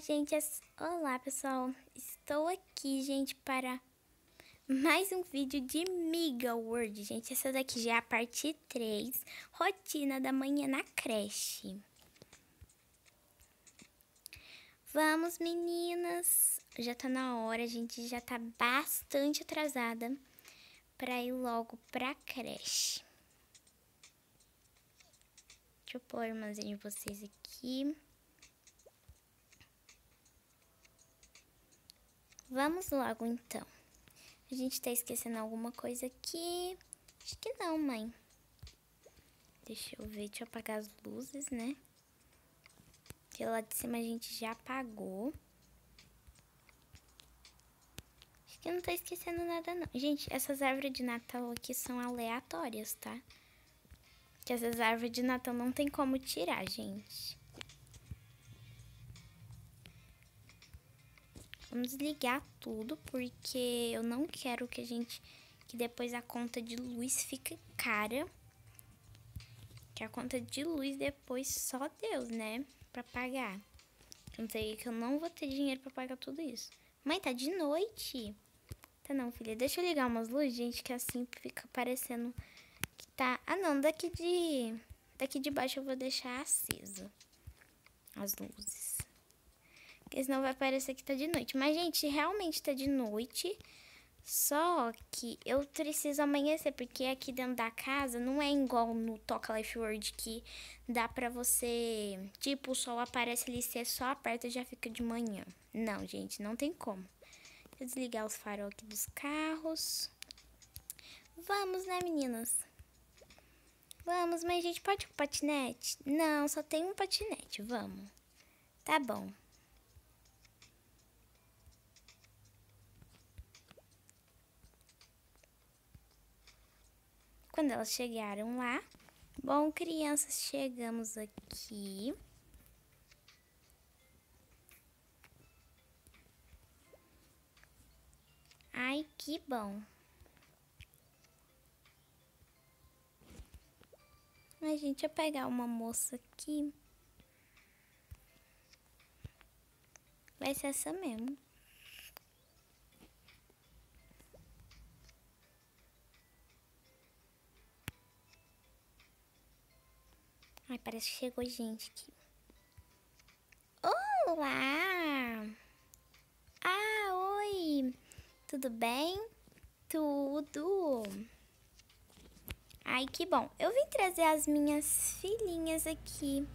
gente. Olá, pessoal. Estou aqui, gente, para mais um vídeo de Miga World, gente. Essa daqui já é a parte 3, rotina da manhã na creche. Vamos, meninas. Já tá na hora, a gente já tá bastante atrasada para ir logo pra creche. Deixa eu pôr o armazém de vocês aqui. Vamos logo, então. A gente tá esquecendo alguma coisa aqui. Acho que não, mãe. Deixa eu ver, deixa eu apagar as luzes, né? Porque lá de cima a gente já apagou. Acho que não tá esquecendo nada, não. Gente, essas árvores de Natal aqui são aleatórias, tá? Que essas árvores de Natal não tem como tirar, gente. Vamos desligar tudo, porque eu não quero que a gente... Que depois a conta de luz fique cara. Que a conta de luz depois só Deus, né? Pra pagar. Eu não sei que eu não vou ter dinheiro pra pagar tudo isso. Mãe, tá de noite. Tá não, filha. Deixa eu ligar umas luzes, gente, que assim fica parecendo que tá... Ah, não. Daqui de... Daqui de baixo eu vou deixar aceso as luzes. Porque senão vai parecer que tá de noite. Mas, gente, realmente tá de noite. Só que eu preciso amanhecer, porque aqui dentro da casa não é igual no Toca Life World que dá pra você... Tipo, o sol aparece ali, você só aperta e já fica de manhã. Não, gente, não tem como. Vou desligar os farol aqui dos carros. Vamos, né, meninas? Vamos, mas gente pode com patinete? Não, só tem um patinete, vamos. Tá bom. Quando elas chegaram lá, bom, crianças, chegamos aqui. Ai, que bom. Ai, gente, eu pegar uma moça aqui. Vai ser essa mesmo. Ai, parece que chegou gente aqui. Olá! Ah, oi! Tudo bem? Tudo! Ai, que bom. Eu vim trazer as minhas filhinhas aqui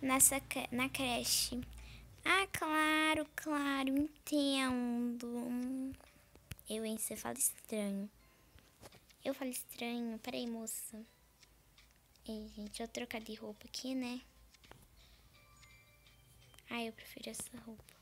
nessa, na creche. Ah, claro, claro, entendo. Eu, hein, você fala estranho. Eu falo estranho. Peraí, moça. Ei, gente, eu trocar de roupa aqui, né? Ah, eu prefiro essa roupa.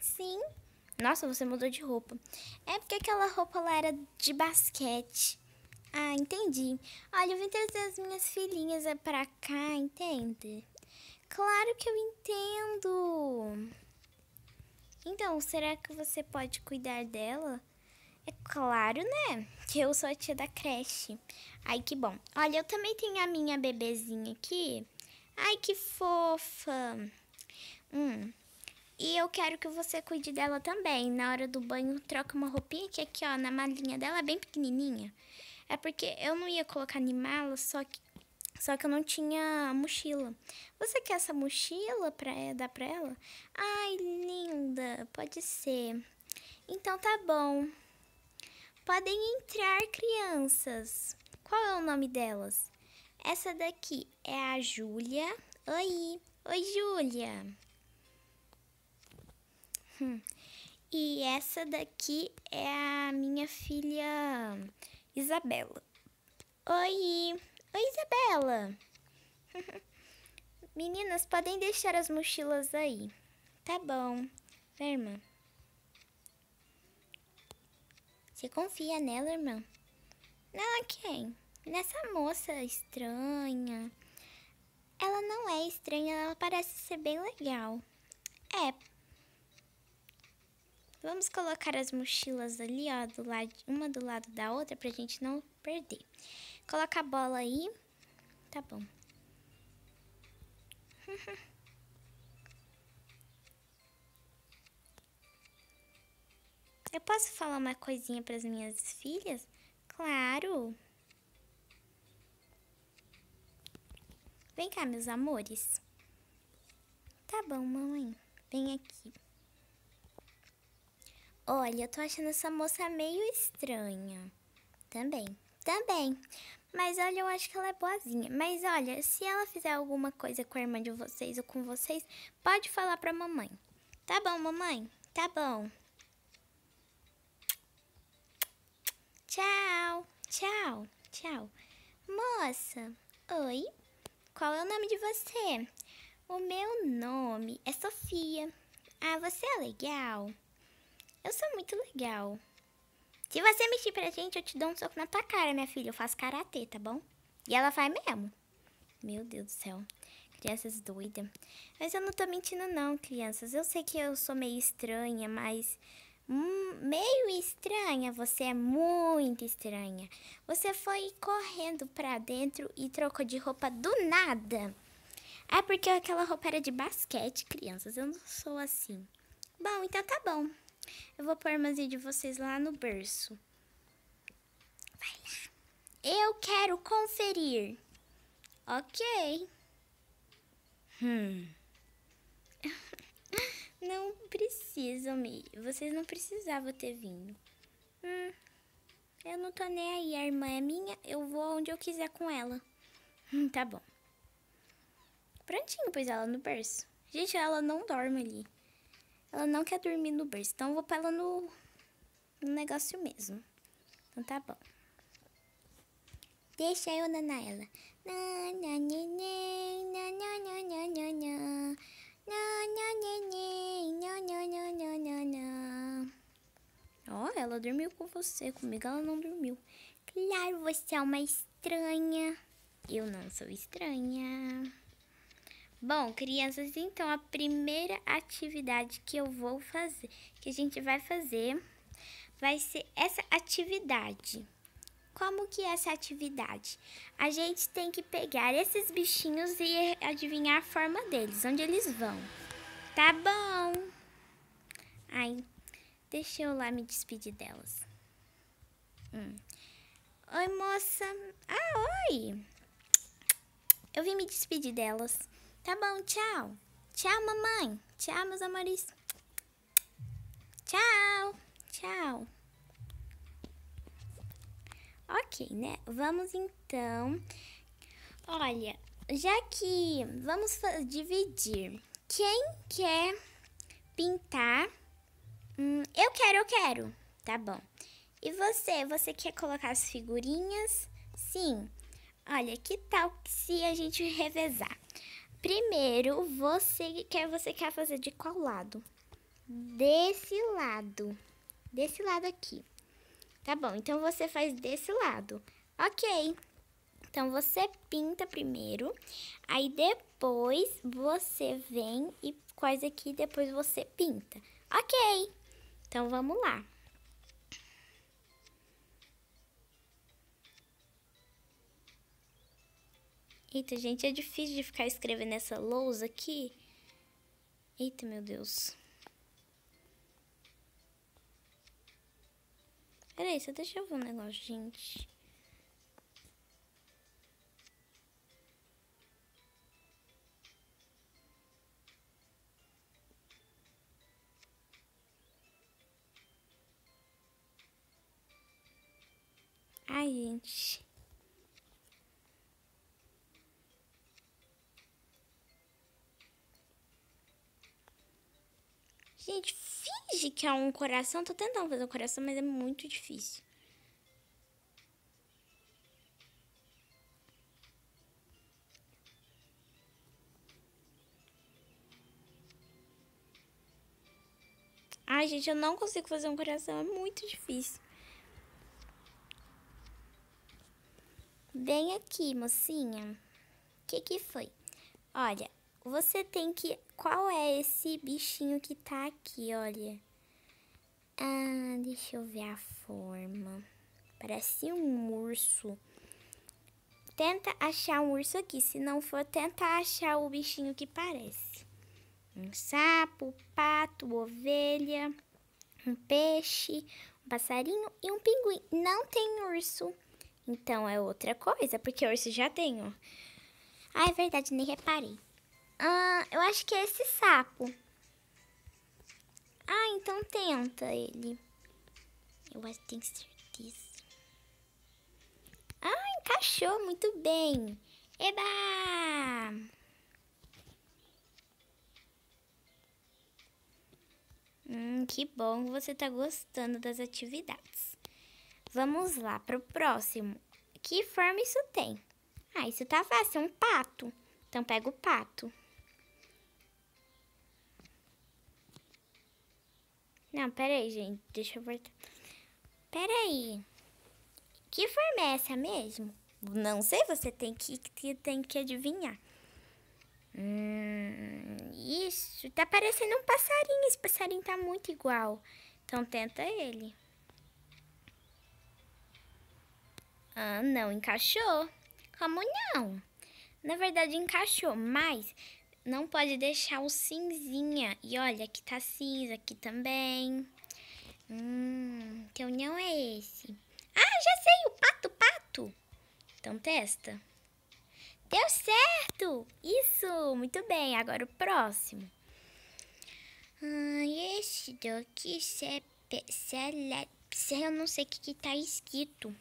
Sim. Nossa, você mudou de roupa. É porque aquela roupa lá era de basquete. Ah, entendi. Olha, eu vim trazer as minhas filhinhas pra cá, entende? Claro que eu entendo. Então, será que você pode cuidar dela? É claro, né? Que eu sou a tia da creche. Ai, que bom. Olha, eu também tenho a minha bebezinha aqui. Ai, que fofa. Hum. E eu quero que você cuide dela também. Na hora do banho, troca uma roupinha que aqui, ó, na malinha dela é bem pequenininha. É porque eu não ia colocar animala, só que só que eu não tinha mochila. Você quer essa mochila pra dar pra ela? Ai, linda, pode ser. Então tá bom. Podem entrar, crianças. Qual é o nome delas? Essa daqui é a Júlia. Oi, oi, Júlia. Hum. E essa daqui é a minha filha Isabela. Oi. Oi, Isabela. Meninas, podem deixar as mochilas aí. Tá bom. Vai, irmã. Você confia nela, irmã? Não, quem? Nessa moça estranha. Ela não é estranha, ela parece ser bem legal. É. Vamos colocar as mochilas ali, ó, do lado, uma do lado da outra, pra gente não perder. Coloca a bola aí. Tá bom. Eu posso falar uma coisinha para as minhas filhas? Claro! Vem cá, meus amores. Tá bom, mamãe. Vem aqui. Olha, eu tô achando essa moça meio estranha. Também. Também. Mas olha, eu acho que ela é boazinha. Mas olha, se ela fizer alguma coisa com a irmã de vocês ou com vocês, pode falar pra mamãe. Tá bom, mamãe? Tá bom. Tchau, tchau, tchau. Moça, oi? Qual é o nome de você? O meu nome é Sofia. Ah, você é legal? Eu sou muito legal. Se você mentir pra gente, eu te dou um soco na tua cara, minha filha. Eu faço karatê, tá bom? E ela faz mesmo. Meu Deus do céu. Crianças doidas. Mas eu não tô mentindo não, crianças. Eu sei que eu sou meio estranha, mas Hum, meio estranha, você é muito estranha. Você foi correndo pra dentro e trocou de roupa do nada. É porque aquela roupa era de basquete, crianças. Eu não sou assim. Bom, então tá bom. Eu vou pôr irmãzinha de vocês lá no berço. Vai lá. Eu quero conferir. Ok. Hum. Não precisam me. Vocês não precisavam ter vindo. Hum, eu não tô nem aí. A irmã é minha, eu vou onde eu quiser com ela. Hum, tá bom. Prontinho, pôs ela no berço. Gente, ela não dorme ali. Ela não quer dormir no berço, então eu vou pra ela no, no negócio mesmo. Então tá bom. Deixa eu nanar ela. Ó, oh, ela dormiu com você, comigo ela não dormiu. Claro, você é uma estranha. Eu não sou estranha. Bom, crianças, então a primeira atividade que eu vou fazer, que a gente vai fazer, vai ser essa atividade. Como que é essa atividade? A gente tem que pegar esses bichinhos e adivinhar a forma deles, onde eles vão. Tá bom. Ai, deixa eu lá me despedir delas. Hum. Oi, moça. Ah, oi. Eu vim me despedir delas. Tá bom, tchau. Tchau, mamãe. Tchau, meus amores. Tchau. Tchau. Ok, né? Vamos então. Olha, já que vamos dividir. Quem quer pintar? Hum, eu quero, eu quero. Tá bom. E você? Você quer colocar as figurinhas? Sim. Olha, que tal se a gente revezar? Primeiro, você quer você quer fazer de qual lado? Desse lado. Desse lado aqui. Tá bom, então você faz desse lado. Ok. Então, você pinta primeiro, aí depois você vem e coisa aqui, depois você pinta. Ok. Então, vamos lá. Eita, gente, é difícil de ficar escrevendo essa lousa aqui. Eita, meu Deus. Peraí, só deixa eu ver um negócio, gente. Ai, gente. Gente, finge que é um coração. Tô tentando fazer um coração, mas é muito difícil. Ai, gente, eu não consigo fazer um coração. É muito difícil. Vem aqui, mocinha. O que que foi? Olha, você tem que... Qual é esse bichinho que tá aqui, olha? Ah, deixa eu ver a forma. Parece um urso. Tenta achar um urso aqui. Se não for, tenta achar o bichinho que parece. Um sapo, pato, ovelha, um peixe, um passarinho e um pinguim. Não tem urso. Então é outra coisa, porque urso já tem, ó. Ah, é verdade, nem reparei. Ah, eu acho que é esse sapo. Ah, então tenta ele. Eu acho que tenho certeza. Ah, encaixou muito bem. Eba! Hum, que bom você tá gostando das atividades. Vamos lá para o próximo. Que forma isso tem? Ah, isso tá fácil, é um pato. Então pega o pato. Não, peraí, gente. Deixa eu voltar. Peraí. Que forma é essa mesmo? Não sei, você tem que, tem que adivinhar. Hum, isso, tá parecendo um passarinho. Esse passarinho tá muito igual. Então tenta ele. Ah, não encaixou. Como não? Na verdade encaixou, mas não pode deixar o cinzinha. E olha, aqui tá cinza, aqui também. Hum, então não é esse. Ah, já sei, o pato, pato. Então testa. Deu certo! Isso, muito bem. Agora o próximo. Ah, esse daqui, é eu não sei o que, que tá escrito.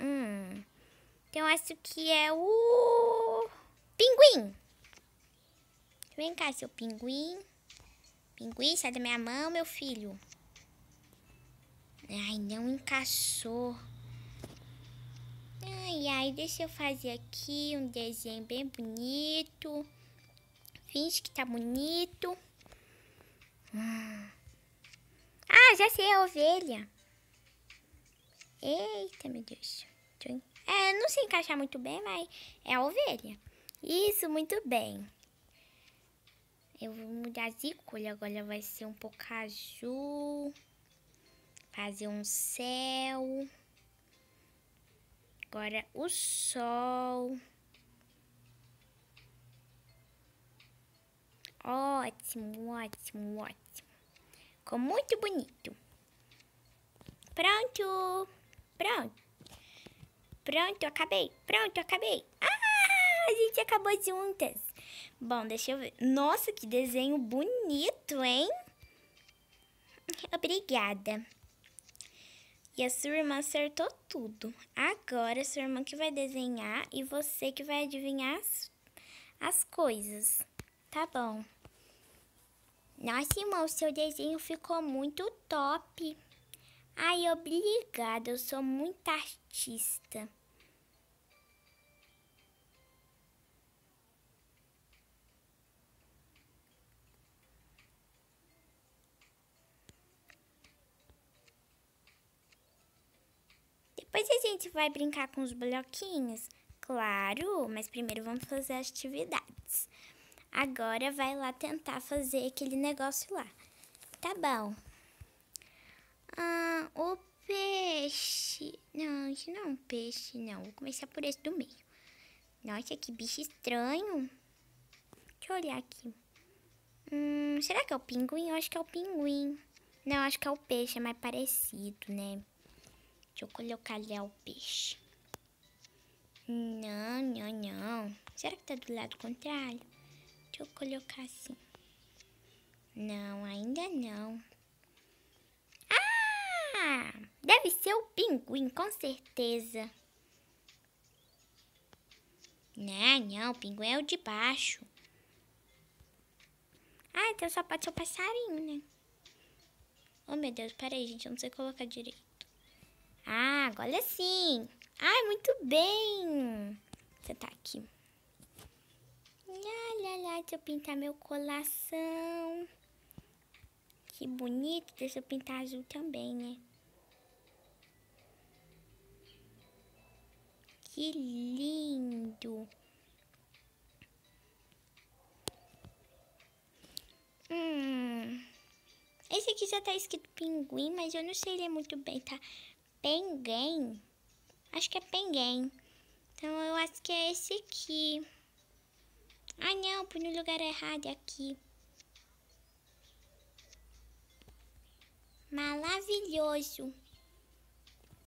Hum, então acho que é o pinguim. Vem cá, seu pinguim. Pinguim, sai da minha mão, meu filho. Ai, não encaixou. Ai, ai, deixa eu fazer aqui um desenho bem bonito. Finge que tá bonito. Ah, já sei a ovelha. Eita, meu Deus. É, não sei encaixar muito bem, mas é a ovelha. Isso, muito bem. Eu vou mudar de cor, agora vai ser um pouco azul. Fazer um céu. Agora o sol. Ótimo, ótimo, ótimo. Ficou muito bonito. Pronto. Pronto. Pronto, acabei. Pronto, acabei. Ah, a gente acabou juntas. Bom, deixa eu ver. Nossa, que desenho bonito, hein? Obrigada. E a sua irmã acertou tudo. Agora, sua irmã que vai desenhar e você que vai adivinhar as, as coisas. Tá bom. Nossa, irmão, seu desenho ficou muito top. Ai, obrigada, eu sou muito artista. Depois a gente vai brincar com os bloquinhos? Claro, mas primeiro vamos fazer as atividades. Agora vai lá tentar fazer aquele negócio lá. Tá bom. Ah, o peixe. Não, isso não é um peixe, não. Vou começar por esse do meio. Nossa, que bicho estranho. Deixa eu olhar aqui. Hum, será que é o pinguim? Eu acho que é o pinguim. Não, acho que é o peixe, é mais parecido, né? Deixa eu colocar ali o peixe. Não, não, não. Será que tá do lado contrário? Deixa eu colocar assim. Não, ainda não. Ah! Deve ser o pinguim, com certeza. Não, não, o pinguim é o de baixo. Ah, então só pode ser o passarinho, né? Oh, meu Deus, peraí, gente, eu não sei colocar direito. Ah, agora sim. Ai, muito bem. Você tá aqui. Lá, lá, deixa eu pintar meu coração. Que bonito. Deixa eu pintar azul também, né? Que lindo. Hum. Esse aqui já tá escrito pinguim, mas eu não sei ler muito bem, tá? Penguém. Acho que é penguém. Então eu acho que é esse aqui. Ah, não, fui no lugar errado, é aqui. Maravilhoso.